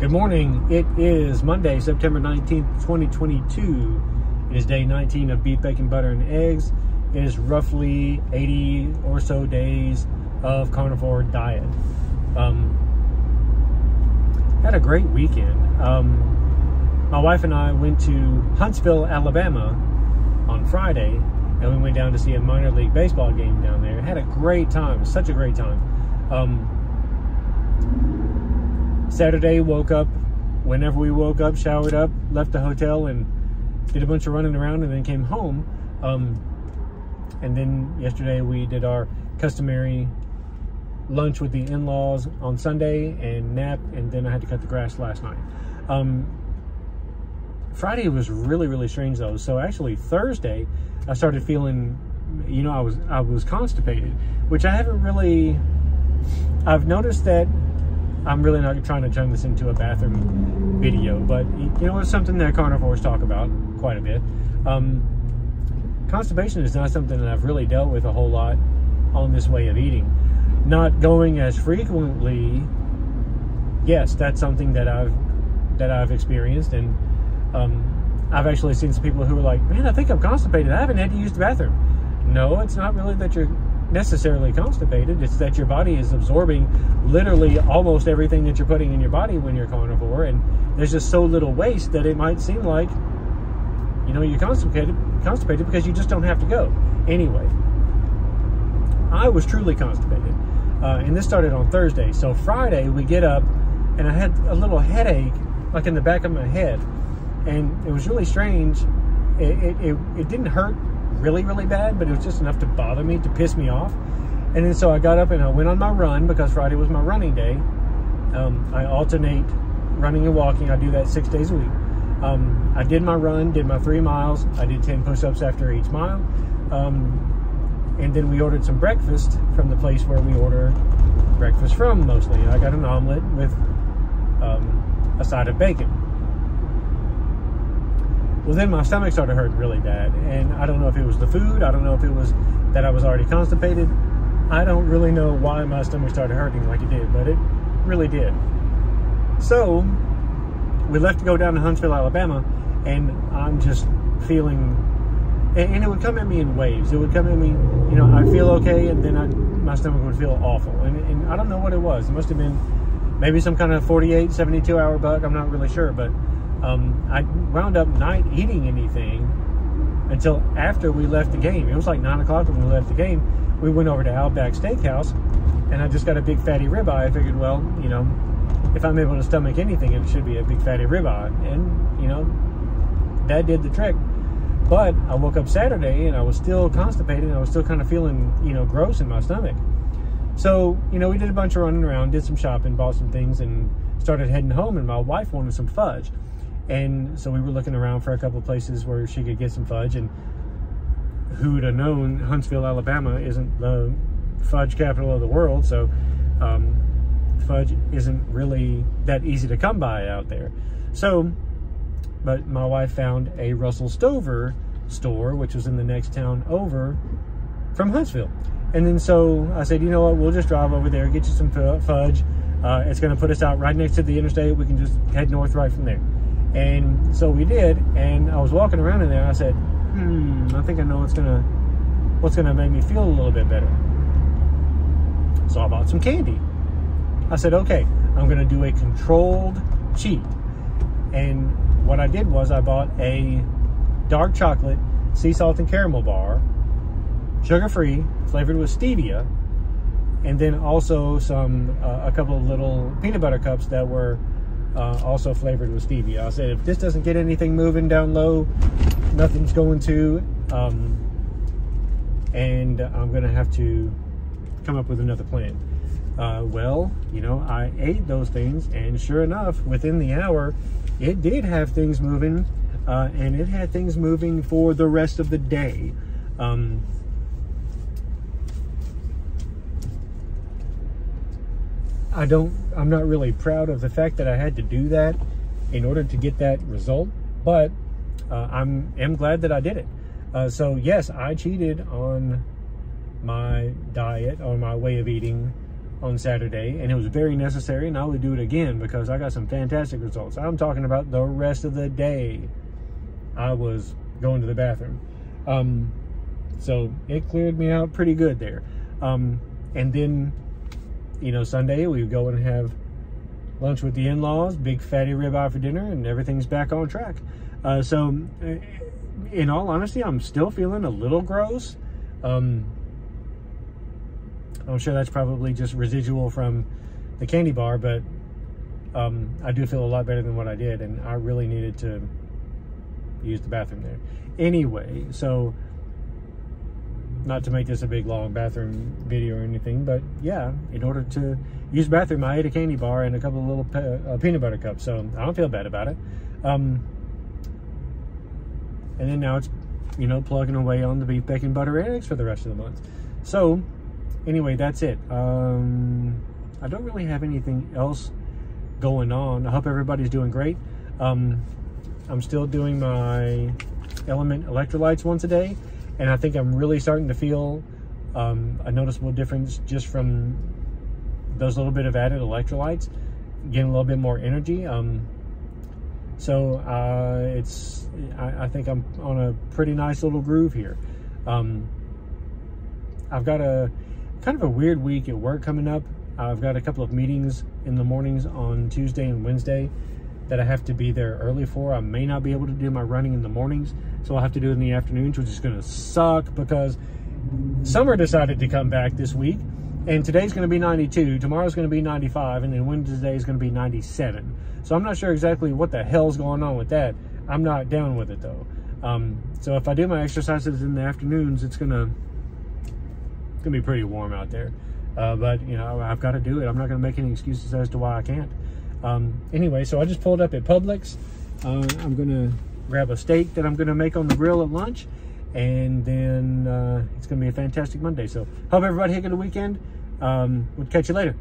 Good morning. It is Monday, September 19th, 2022. It is day 19 of beef, bacon, butter, and eggs. It is roughly 80 or so days of carnivore diet. Um, had a great weekend. Um, my wife and I went to Huntsville, Alabama on Friday, and we went down to see a minor league baseball game down there. Had a great time, such a great time. Um, Saturday, woke up whenever we woke up, showered up, left the hotel, and did a bunch of running around, and then came home. Um, and then yesterday we did our customary lunch with the in-laws on Sunday and nap, and then I had to cut the grass last night. Um, Friday was really really strange though. So actually Thursday, I started feeling, you know, I was I was constipated, which I haven't really. I've noticed that I'm really not trying to turn this into a bathroom video, but you know, it's something that carnivores talk about quite a bit. Um, constipation is not something that I've really dealt with a whole lot on this way of eating. Not going as frequently, yes, that's something that I've that I've experienced, and um, I've actually seen some people who are like, "Man, I think I'm constipated. I haven't had to use the bathroom." No, it's not really that you're necessarily constipated. It's that your body is absorbing literally almost everything that you're putting in your body when you're carnivore, and there's just so little waste that it might seem like you know you're constipated, constipated because you just don't have to go. Anyway, I was truly constipated, uh, and this started on Thursday. So Friday we get up, and I had a little headache, like in the back of my head, and it was really strange. It, it, it, it didn't hurt really, really bad, but it was just enough to bother me, to piss me off. And then so I got up and I went on my run because Friday was my running day. Um, I alternate running and walking. I do that six days a week. Um, I did my run, did my three miles. I did 10 push ups after each mile. Um, and then we ordered some breakfast from the place where we order breakfast from mostly. I got an omelet with um, a side of bacon. Well, then my stomach started hurting really bad, and I don't know if it was the food. I don't know if it was that I was already constipated. I don't really know why my stomach started hurting like it did, but it really did. So we left to go down to Huntsville, Alabama, and I'm just feeling, and, it would come at me in waves. It would come at me, you know, I'd feel okay, and then I'd, my stomach would feel awful, and, and I don't know what it was. It must have been maybe some kind of 48, 72 hour bug. I'm not really sure, but um, I wound up not eating anything until after we left the game. It was like nine o'clock when we left the game. We went over to Outback Steakhouse, and I just got a big fatty ribeye. I figured, well, you know, if I'm able to stomach anything, it should be a big fatty ribeye, and you know, that did the trick. But I woke up Saturday and I was still constipated. And I was still kind of feeling, you know, gross in my stomach. So, you know, we did a bunch of running around, did some shopping, bought some things, and started heading home. And my wife wanted some fudge. And so we were looking around for a couple places where she could get some fudge. And who'd have known Huntsville, Alabama isn't the fudge capital of the world. So um, fudge isn't really that easy to come by out there. So, but my wife found a Russell Stover store, which was in the next town over from Huntsville. And then so I said, you know what, we'll just drive over there, get you some fudge. Uh, it's going to put us out right next to the interstate. We can just head north right from there. And so we did, and I was walking around in there. I said, "Hmm, I think I know what's gonna what's gonna make me feel a little bit better." So I bought some candy. I said, "Okay, I'm gonna do a controlled cheat." And what I did was I bought a dark chocolate sea salt and caramel bar, sugar free, flavored with stevia, and then also some uh, a couple of little peanut butter cups that were uh, also flavored with stevia. I said, if this doesn't get anything moving down low, nothing's going to. Um, and I'm going to have to come up with another plan. Uh, well, you know, I ate those things, and sure enough, within the hour, it did have things moving, uh, and it had things moving for the rest of the day. Um, I don't, I'm not really proud of the fact that I had to do that in order to get that result, but uh, I'm am glad that I did it. Uh, so yes, I cheated on my diet, on my way of eating on Saturday, and it was very necessary, and I would do it again because I got some fantastic results. I'm talking about the rest of the day. I was going to the bathroom. Um, so it cleared me out pretty good there. Um, and then, you know, Sunday we go and have lunch with the in-laws, big fatty ribeye for dinner, and everything's back on track. Uh, so, uh, in all honesty, I'm still feeling a little gross. Um, I'm sure that's probably just residual from the candy bar, but um, I do feel a lot better than what I did, and I really needed to use the bathroom there. Anyway, so not to make this a big long bathroom video or anything, but yeah, in order to use bathroom, I ate a candy bar and a couple of little pe uh, peanut butter cups, so I don't feel bad about it. Um, and then now it's, you know, plugging away on the beef, bacon, butter, and eggs for the rest of the month. So, anyway, that's it. Um, I don't really have anything else going on. I hope everybody's doing great. Um, I'm still doing my element electrolytes once a day, and I think I'm really starting to feel um, a noticeable difference just from those little bit of added electrolytes, getting a little bit more energy. Um, so uh, it's, I, I, think I'm on a pretty nice little groove here. Um, I've got a kind of a weird week at work coming up. I've got a couple of meetings in the mornings on Tuesday and Wednesday that I have to be there early for. I may not be able to do my running in the mornings, so I'll have to do it in the afternoons, which is going to suck because summer decided to come back this week and today's going to be 92, tomorrow's going to be 95, and then Wednesday is going to be 97. So I'm not sure exactly what the hell's going on with that. I'm not down with it though. Um, so if I do my exercises in the afternoons, it's gonna it's gonna be pretty warm out there. Uh, but you know, I've got to do it. I'm not gonna make any excuses as to why I can't. Um, anyway, so I just pulled up at Publix. Uh, I'm gonna grab a steak that I'm gonna make on the grill at lunch, and then uh, it's gonna be a fantastic Monday. So hope everybody had a good weekend. Um, we'll catch you later.